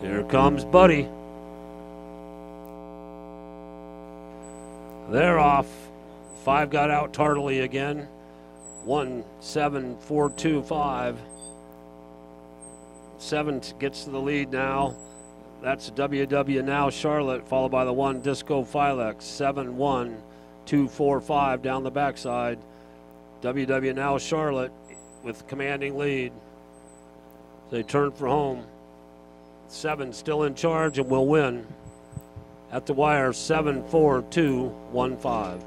Here comes Buddy. They're off. Five got out tardily again. One, seven, four, two, five. Seven gets to the lead now. That's WW now Charlotte, followed by the one Disco Filex. Seven, one, two, four, five down the backside. WW now Charlotte with commanding lead. They turn for home. Seven still in charge and will win. At the wire, seven, four, two, one, five.